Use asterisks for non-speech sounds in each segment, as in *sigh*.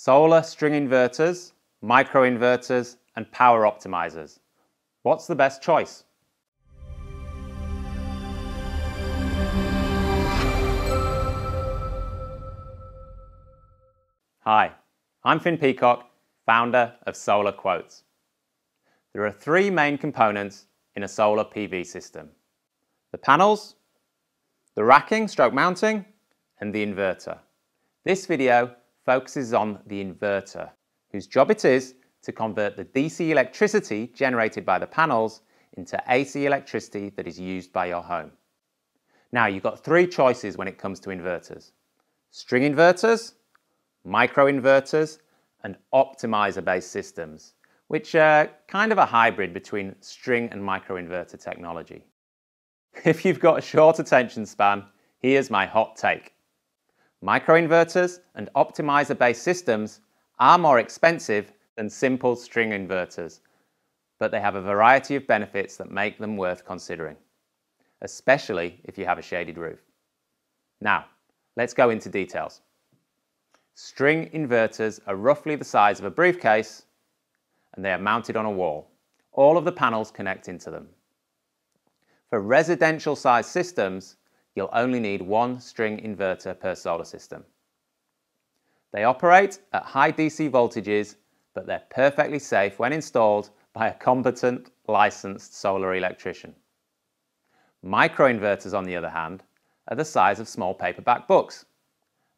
solar string inverters, microinverters, and power optimizers. What's the best choice? Hi, I'm Finn Peacock, founder of Solar Quotes. There are three main components in a solar PV system. The panels, the racking stroke mounting, and the inverter. This video focuses on the inverter, whose job it is to convert the DC electricity generated by the panels into AC electricity that is used by your home. Now, you've got three choices when it comes to inverters. String inverters, microinverters, and optimizer-based systems, which are kind of a hybrid between string and micro inverter technology. *laughs* If you've got a short attention span, here's my hot take. Microinverters and optimizer-based systems are more expensive than simple string inverters, but they have a variety of benefits that make them worth considering, especially if you have a shaded roof. Now, let's go into details. String inverters are roughly the size of a briefcase and they are mounted on a wall. All of the panels connect into them. For residential sized systems, you'll only need one string inverter per solar system. They operate at high DC voltages, but they're perfectly safe when installed by a competent, licensed solar electrician. Microinverters, on the other hand, are the size of small paperback books,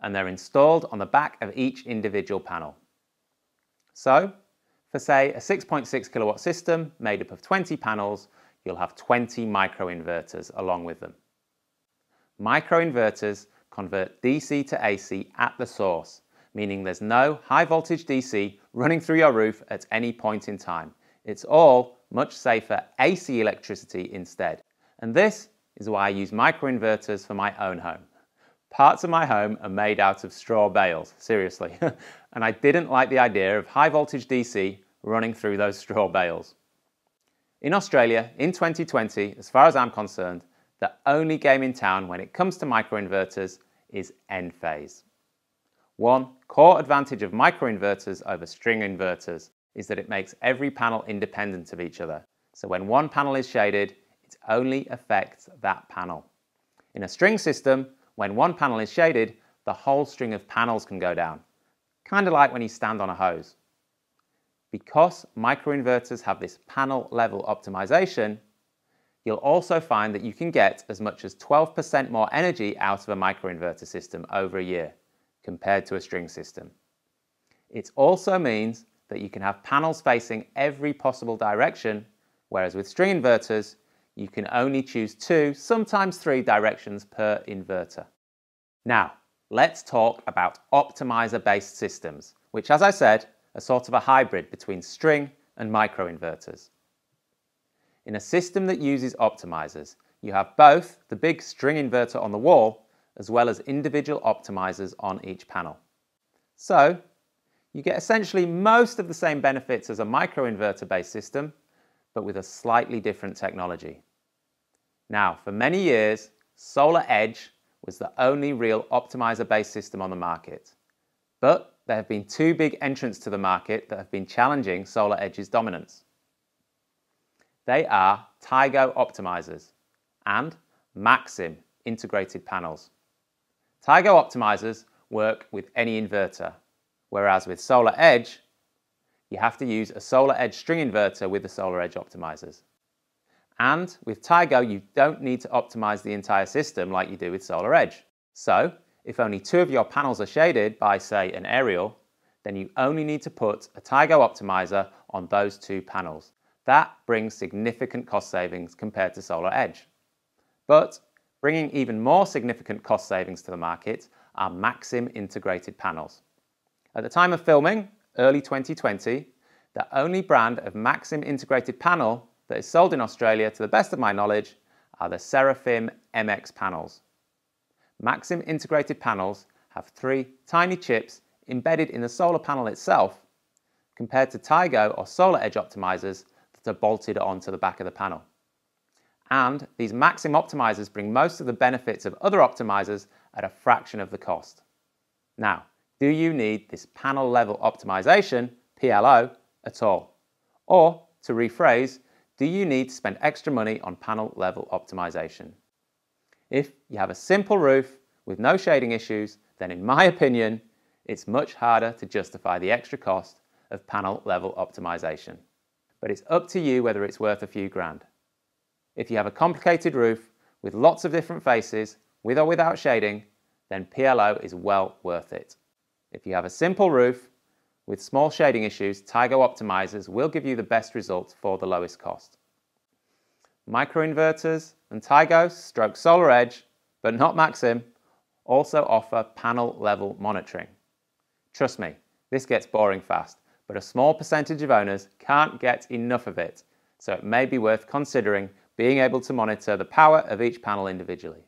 and they're installed on the back of each individual panel. So, for say a 6.6 kilowatt system made up of 20 panels, you'll have 20 microinverters along with them. Microinverters convert DC to AC at the source, meaning there's no high voltage DC running through your roof at any point in time. It's all much safer AC electricity instead. And this is why I use microinverters for my own home. Parts of my home are made out of straw bales, seriously. *laughs* and I didn't like the idea of high voltage DC running through those *laughs* straw bales. In Australia, in 2020, as far as I'm concerned, the only game in town when it comes to microinverters is Enphase. One core advantage of microinverters over string inverters is that it makes every panel independent of each other. So when one panel is shaded, it only affects that panel. In a string system, when one panel is shaded, the whole string of panels can go down, kind of like when you stand on a hose. Because microinverters have this panel level optimization, You'll also find that you can get as much as 12% more energy out of a microinverter system over a year compared to a string system. It also means that you can have panels facing every possible direction, whereas with string inverters, you can only choose two, sometimes three directions per inverter. Now, let's talk about optimizer-based systems, which as I said, are sort of a hybrid between string and microinverters. In a system that uses optimizers, you have both the big string inverter on the wall as well as individual optimizers on each panel. So, you get essentially most of the same benefits as a microinverter based system, but with a slightly different technology. Now, for many years, Solar Edge was the only real optimizer based system on the market. But there have been two big entrants to the market that have been challenging Solar Edge's dominance. They are Tigo optimizers and Maxim integrated panels. Tigo optimizers work with any inverter, whereas with Solar Edge, you have to use a Solar Edge string inverter with the Solar Edge optimizers. And with Tigo, you don't need to optimize the entire system like you do with Solar Edge. So, if only two of your panels are shaded by, say, an aerial, then you only need to put a Tigo optimizer on those two panels. That brings significant cost savings compared to Solar Edge. But bringing even more significant cost savings to the market are Maxim integrated panels. At the time of filming, early 2020, the only brand of Maxim integrated panel that is sold in Australia, to the best of my knowledge, are the Seraphim MX panels. Maxim integrated panels have three tiny chips embedded in the solar panel itself, compared to Tigo or Solar Edge optimizers that are bolted onto the back of the panel. And these Maxim optimizers bring most of the benefits of other optimizers at a fraction of the cost. Now, do you need this panel level optimization, PLO, at all? Or, to rephrase, do you need to spend extra money on panel level optimization? If you have a simple roof with no shading issues, then in my opinion, it's much harder to justify the extra cost of panel level optimization. But it's up to you whether it's worth a few grand. If you have a complicated roof with lots of different faces, with or without shading, then PLO is well worth it. If you have a simple roof with small shading issues, Tigo optimizers will give you the best results for the lowest cost. Microinverters and Tigo stroke Solar Edge, but not Maxim, also offer panel level monitoring. Trust me, this gets boring fast, but a small percentage of owners can't get enough of it, so it may be worth considering being able to monitor the power of each panel individually.